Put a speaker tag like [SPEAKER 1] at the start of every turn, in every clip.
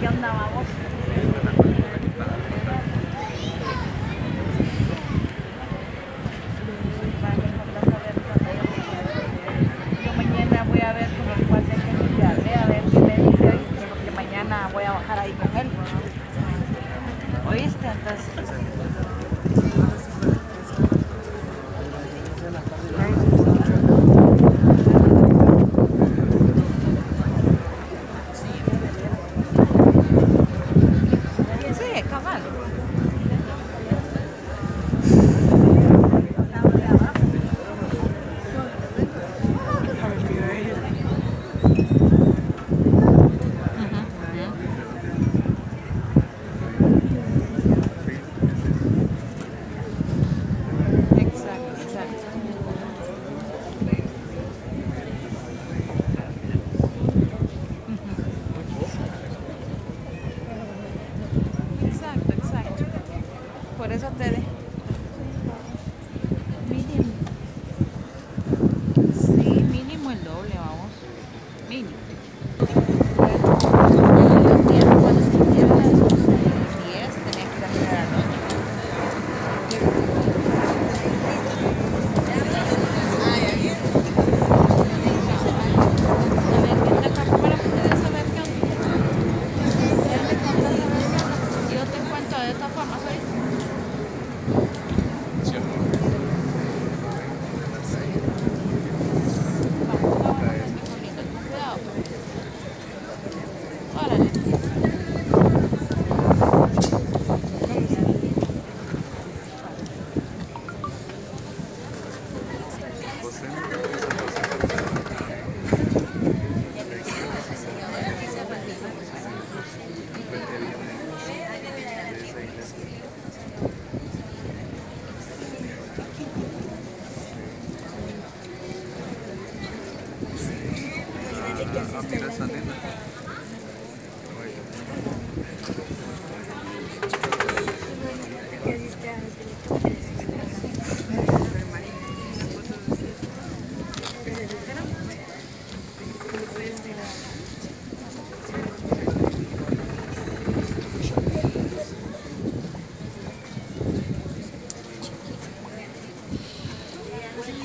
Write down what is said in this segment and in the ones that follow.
[SPEAKER 1] ¿Qué onda, vamos? Yo mañana voy a ver lo puedo hacer que le hable, a ver qué me dice, porque mañana voy a bajar ahí con él. ¿Oíste? Entonces,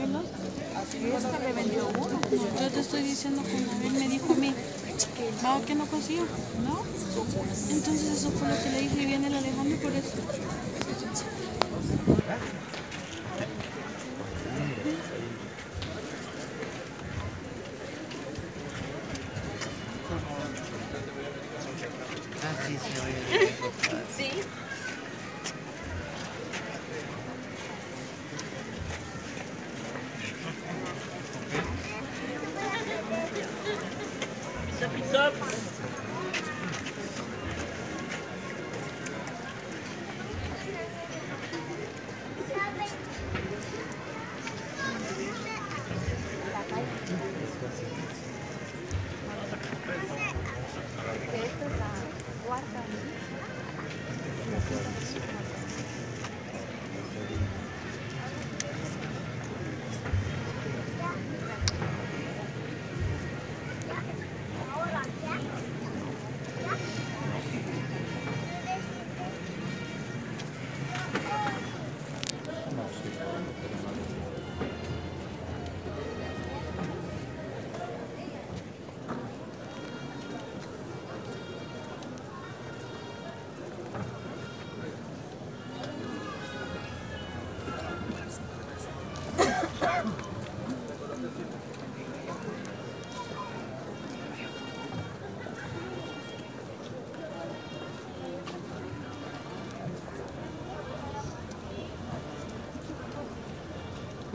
[SPEAKER 1] Esta le vendió uno. Yo te estoy diciendo como él me dijo a mí, va que no consigo, ¿no? Entonces eso fue lo que le dije y viene el Alejandro por eso. Sí. Esta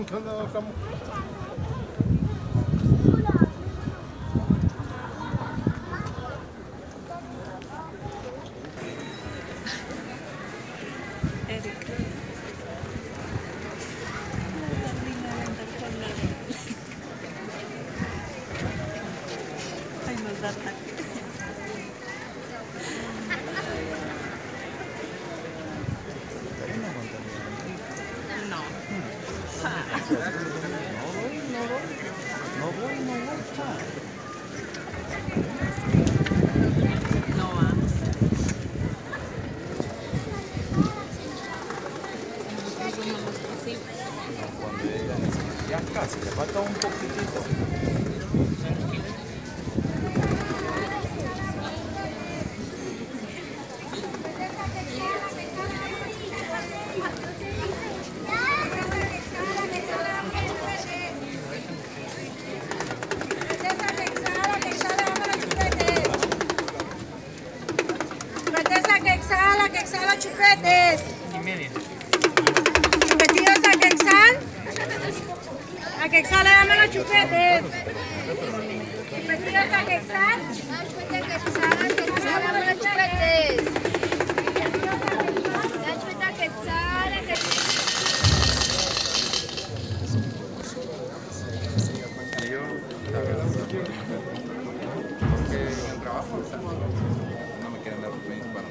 [SPEAKER 2] か
[SPEAKER 3] な
[SPEAKER 2] A que exhala, dame los chupetes.
[SPEAKER 4] La trabajo o sea, no me quieren dar para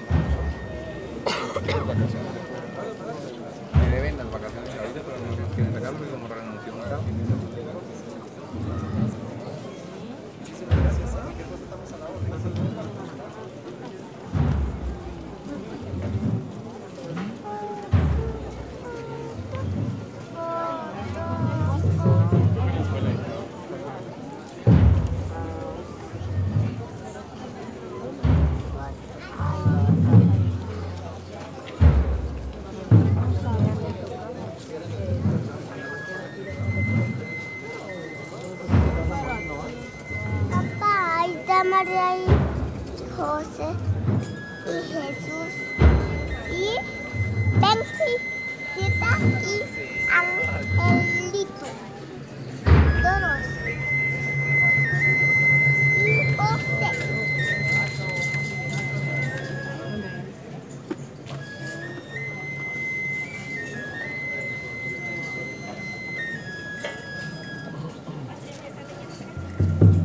[SPEAKER 5] Benjita y Angelito. Todos. Y José. Ahí está